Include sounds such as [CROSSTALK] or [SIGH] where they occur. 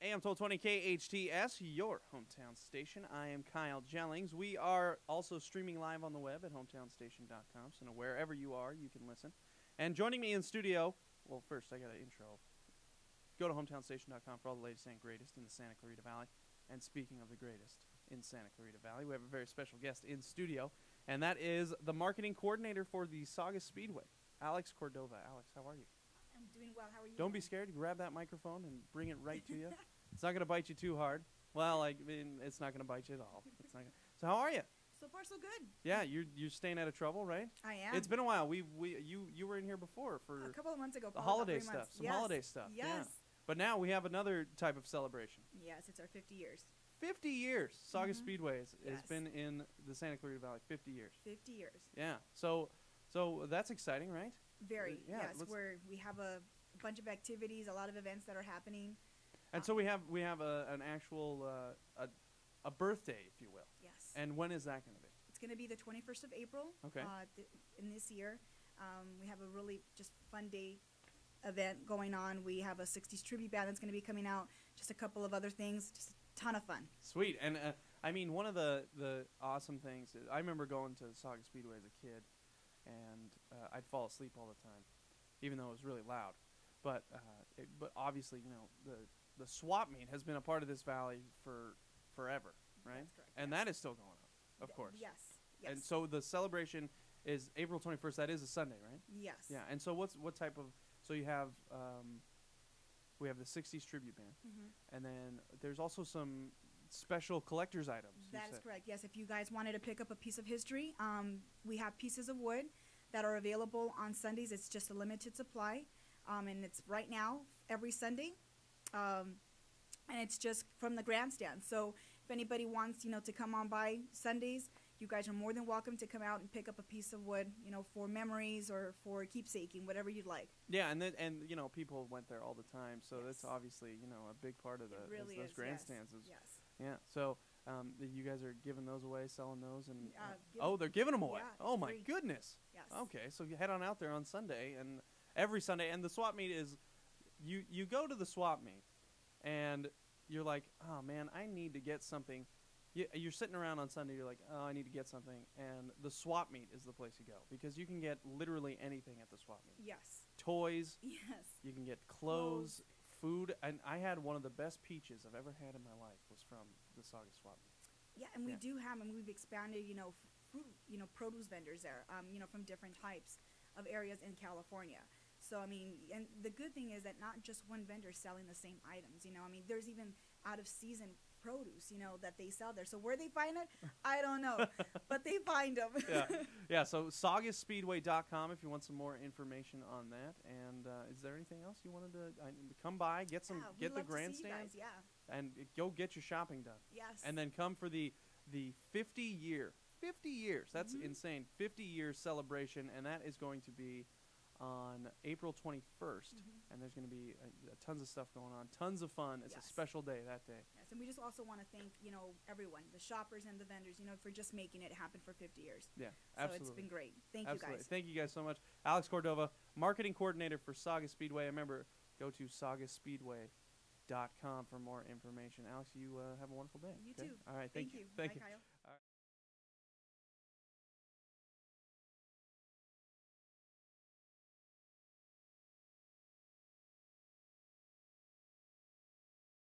AM 1220 KHTS, your hometown station. I am Kyle Jellings. We are also streaming live on the web at hometownstation.com, so wherever you are, you can listen. And joining me in studio, well, first I got an intro. Go to hometownstation.com for all the latest and greatest in the Santa Clarita Valley. And speaking of the greatest in Santa Clarita Valley, we have a very special guest in studio, and that is the marketing coordinator for the Saugus Speedway, Alex Cordova. Alex, how are you? I'm doing well. How are you? Don't be scared. Grab that microphone and bring it right to you. [LAUGHS] it's not going to bite you too hard. Well, I mean, it's not going to bite you at all. It's not gonna, [LAUGHS] so how are you? So far, so good. Yeah, you're you're staying out of trouble, right? I am. It's been a while. We we you you were in here before for a couple of months ago. the holiday stuff, months. some yes. holiday stuff. Yes. Yeah. But now we have another type of celebration. Yes, it's our 50 years. 50 years. Saugus Mhm. Speedway has, has Yes. been in the Santa Clarita Valley 50 years. 50 years. Yeah. So so that's exciting, right? Very. yeah, yes, where we have a bunch of activities, a lot of events that are happening. And so we have we have a, an actual uh, a a birthday, if you will. Yes. And when is that going to be? it's going to be the 21st of April. Okay. Uh, th- in this year, um, we have a really just fun day event going on. We have a 60s tribute band that's going to be coming out. Just a couple of other things. Just a ton of fun. Sweet, and uh, I mean one of the the awesome things. Is I remember going to Saugus Speedway as a kid, and uh, I'd fall asleep all the time, even though it was really loud. But uh, it, but obviously, you know, the the swap meet has been a part of this valley for forever, right? That's correct. And yes. that is still going on, of Th- course. Yes. Yes. And so the celebration is April twenty first. That is a Sunday, right? yes. Yeah. And so what's what type of so you have um, we have the '60s tribute band, hmm and then there's also some special collector's items. That is correct. Yes, if you guys wanted to pick up a piece of history, um, we have pieces of wood that are available on Sundays. It's just a limited supply, um, and it's right now every Sunday, um, and it's just from the grandstand. So if anybody wants, you know, to come on by Sundays, you guys are more than welcome to come out and pick up a piece of wood, you know, for memories or for keepsaking, whatever you'd like. Yeah, and then and you know people went there all the time, so that's obviously you know a big part of the really those is. grandstands. Yes. is- yes. Yeah, so um, you guys are giving those away, selling those, and Uh, oh, they're giving them away. yeah, oh my free. goodness. Yes. Okay, so you head on out there on Sunday and every Sunday, and the swap meet is you you go to the swap meet, and you're like, oh man, I need to get something. You, you're sitting around on Sunday, you're like, oh, I need to get something, and the swap meet is the place to go because you can get literally anything at the swap meet. Yes. Toys, Yes. you can get clothes, food, and I had one of the best peaches I've ever had in my life was from the Saugus Swap Yeah, and we Yeah. do have, and we've expanded, you know, fruit, you know, produce vendors there, um, you know, from different types of areas in California. So I mean, and the good thing is that not just one vendor selling the same items. You know, I mean, there's even out of season produce, you know, that they sell there. So where they find it, I don't know, [LAUGHS] but they find them. yeah, [LAUGHS] yeah. So SaugusSpeedway.com if you want some more information on that. And uh, is there anything else you wanted to I, come by, get some, Yeah, get the love to see you grandstand, guys, Yeah. and go get your shopping done, Yes. and then come for the the 50 year, 50 years. That's Mhm. insane. 50 year celebration, and that is going to be on April 21st. Mhm. And there's going to be uh, tons of stuff going on, tons of fun. It's Yes. a special day that day. Yes, and we just also want to thank you know everyone, the shoppers and the vendors, you know, for just making it happen for 50 years. Yeah, So absolutely. it's been great. Thank Absolutely. you guys. Thank you guys so much. Alex Cordova, marketing coordinator for Saugus Speedway. Remember, go to saugusspeedway.com for more information. Alex, you uh, have a wonderful day. You okay? too. All right. Thank, Thank you. Thank Bye, you. Kyle.